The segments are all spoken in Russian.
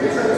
Yes,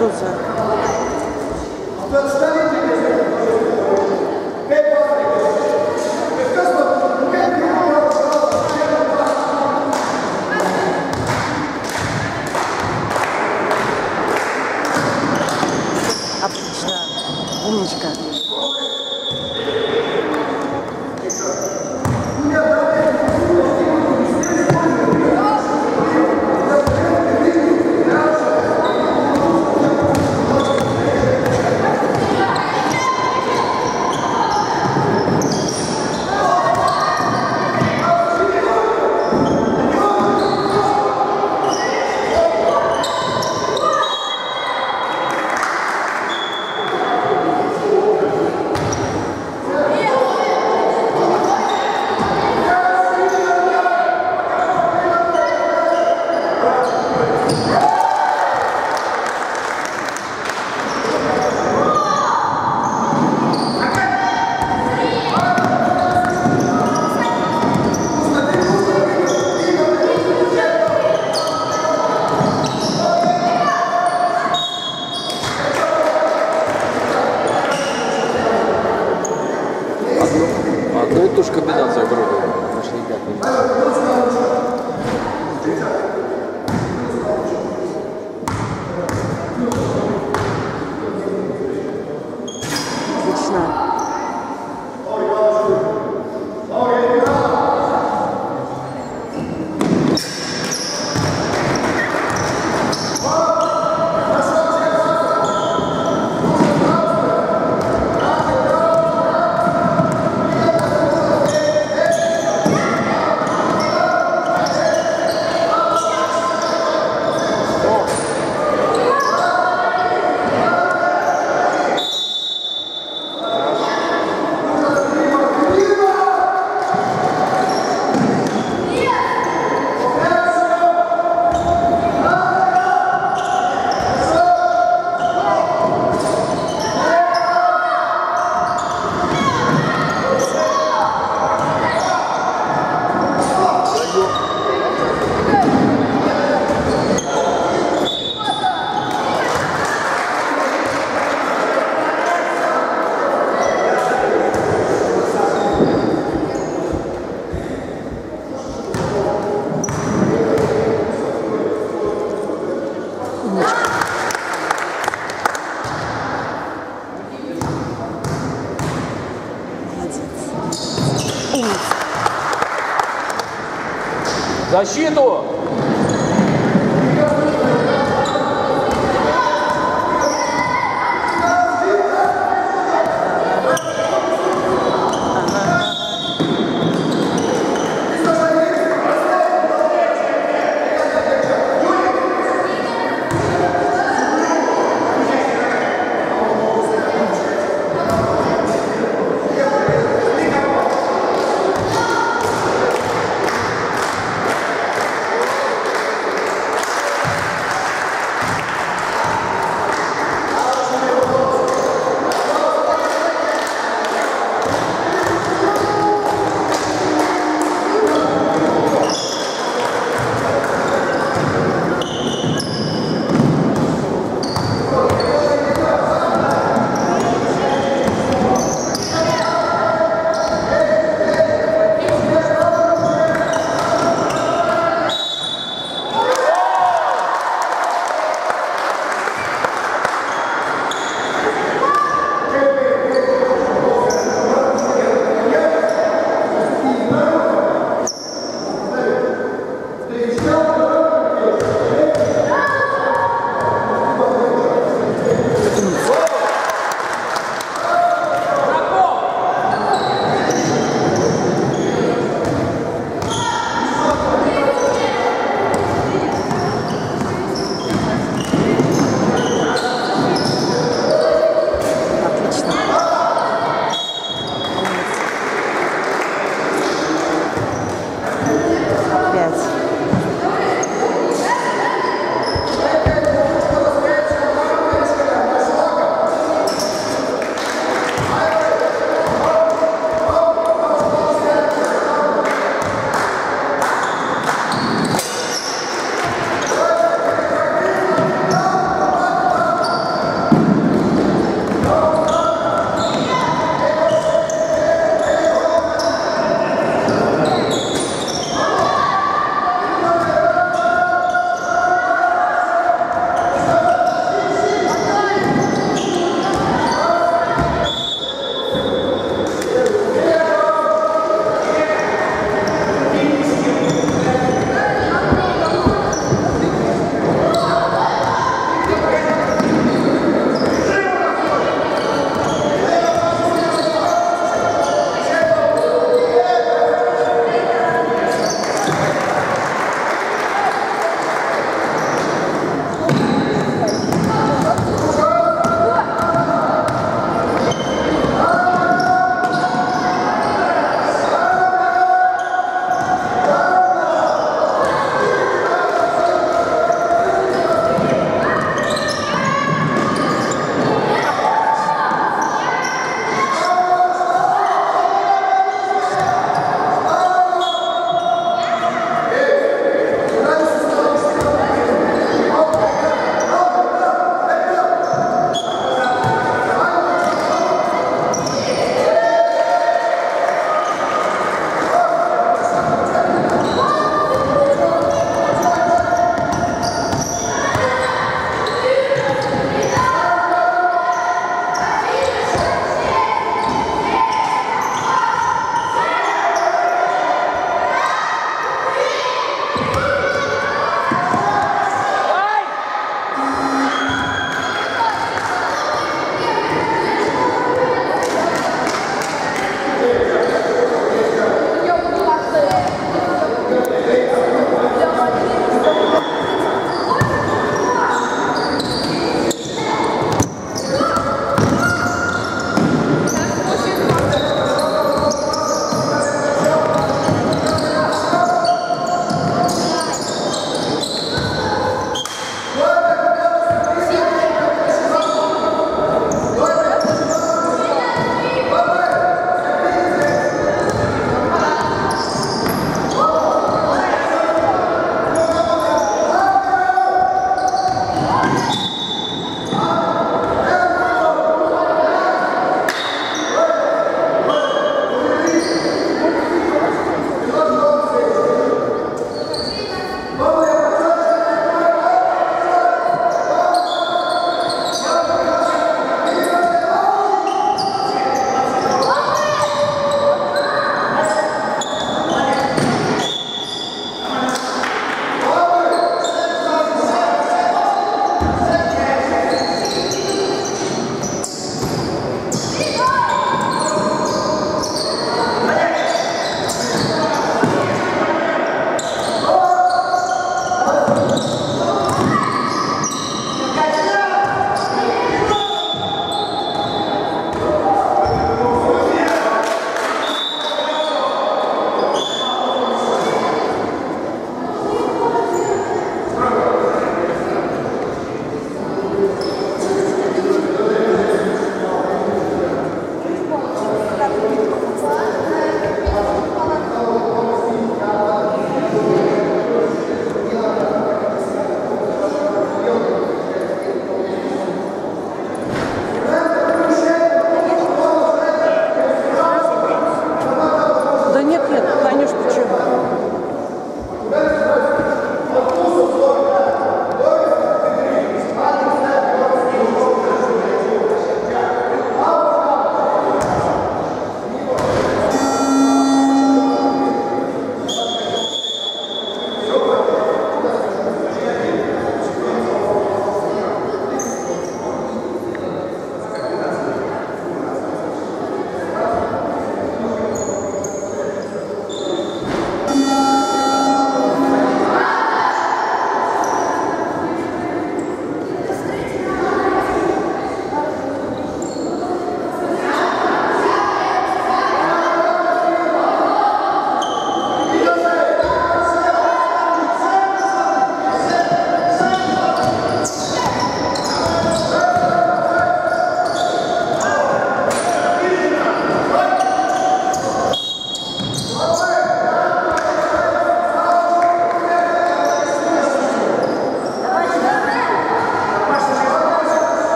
что за... って。みない Защиту!